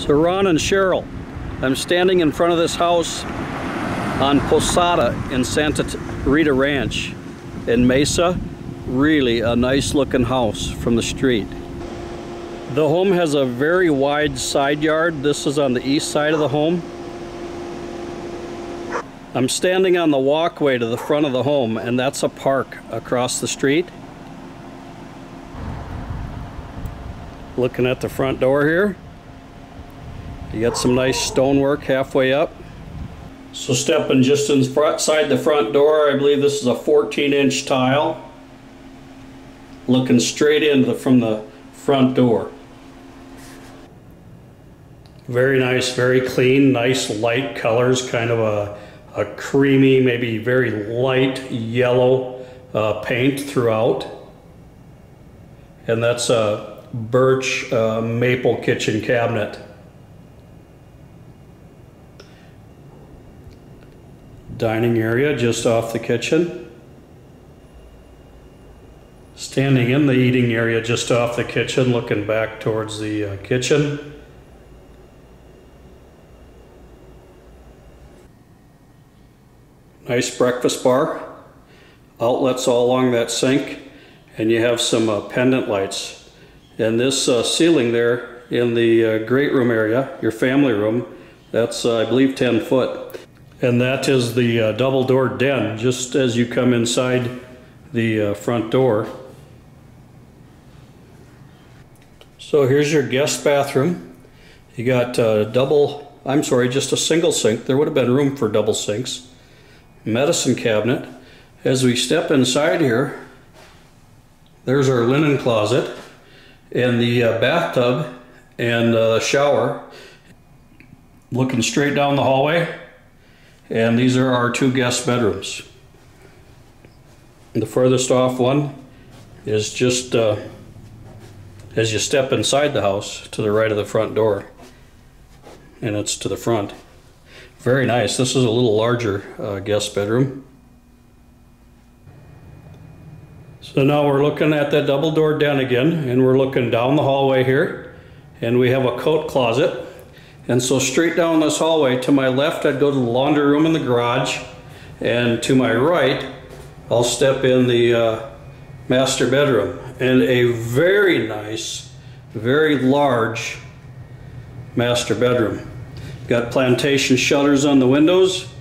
So Ron and Cheryl, I'm standing in front of this house on Posada in Santa Rita Ranch in Mesa. Really a nice looking house from the street. The home has a very wide side yard. This is on the east side of the home. I'm standing on the walkway to the front of the home and that's a park across the street. Looking at the front door here. You got some nice stonework halfway up. So stepping just inside the front door, I believe this is a 14 inch tile. Looking straight in the, from the front door. Very nice, very clean, nice light colors, kind of a a creamy, maybe very light yellow uh, paint throughout. And that's a birch uh, maple kitchen cabinet. Dining area just off the kitchen. Standing in the eating area just off the kitchen, looking back towards the uh, kitchen. Nice breakfast bar. Outlets all along that sink. And you have some uh, pendant lights. And this uh, ceiling there in the uh, great room area, your family room, that's uh, I believe 10 foot. And that is the uh, double door den just as you come inside the uh, front door. So here's your guest bathroom. You got double, I'm sorry, just a single sink. There would have been room for double sinks medicine cabinet. As we step inside here, there's our linen closet and the uh, bathtub and uh, shower. Looking straight down the hallway, and these are our two guest bedrooms. The furthest off one is just uh, as you step inside the house to the right of the front door, and it's to the front. Very nice. This is a little larger uh, guest bedroom. So now we're looking at that double door den again and we're looking down the hallway here and we have a coat closet. And so straight down this hallway to my left I'd go to the laundry room in the garage and to my right I'll step in the uh, master bedroom and a very nice, very large master bedroom. Got plantation shutters on the windows.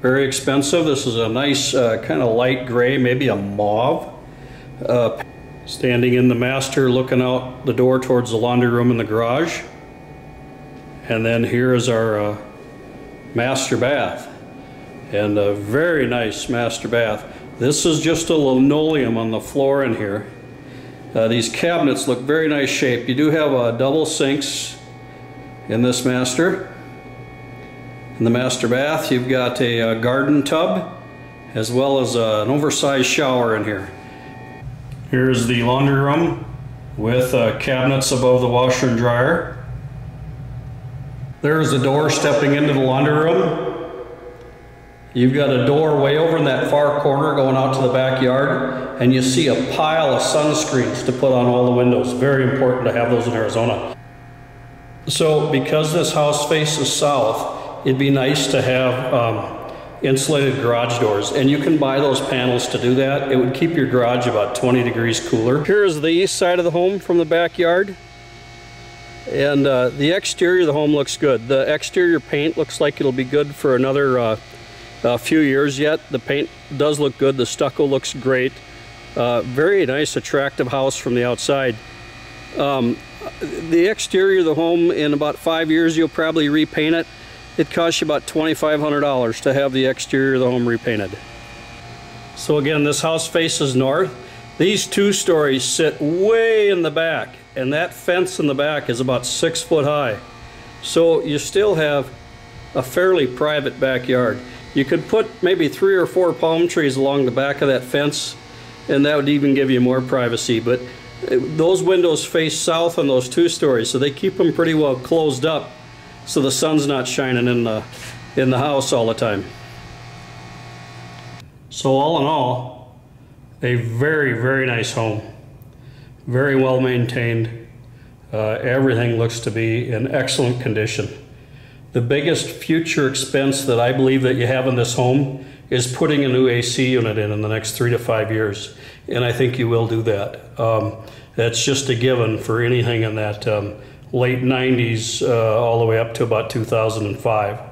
Very expensive. This is a nice uh, kind of light gray, maybe a mauve. Uh, standing in the master looking out the door towards the laundry room in the garage. And then here is our uh, master bath. And a very nice master bath. This is just a linoleum on the floor in here. Uh, these cabinets look very nice shape. You do have uh, double sinks in this master. In the master bath, you've got a, a garden tub as well as a, an oversized shower in here. Here's the laundry room with uh, cabinets above the washer and dryer. There's a door stepping into the laundry room. You've got a door way over in that far corner going out to the backyard, and you see a pile of sunscreens to put on all the windows. Very important to have those in Arizona. So because this house faces south, it'd be nice to have um, insulated garage doors. And you can buy those panels to do that. It would keep your garage about 20 degrees cooler. Here's the east side of the home from the backyard. And uh, the exterior of the home looks good. The exterior paint looks like it'll be good for another uh, a few years yet. The paint does look good. The stucco looks great. Uh, very nice, attractive house from the outside. Um, the exterior of the home in about five years you'll probably repaint it it costs you about $2,500 to have the exterior of the home repainted so again this house faces north these two stories sit way in the back and that fence in the back is about six foot high. So you still have a fairly private backyard. You could put maybe three or four palm trees along the back of that fence and that would even give you more privacy. But uh, those windows face south on those two stories, so they keep them pretty well closed up so the sun's not shining in the, in the house all the time. So all in all, a very, very nice home. Very well maintained. Uh, everything looks to be in excellent condition. The biggest future expense that I believe that you have in this home is putting a new AC unit in in the next three to five years. And I think you will do that. Um, that's just a given for anything in that um, late 90s uh, all the way up to about 2005.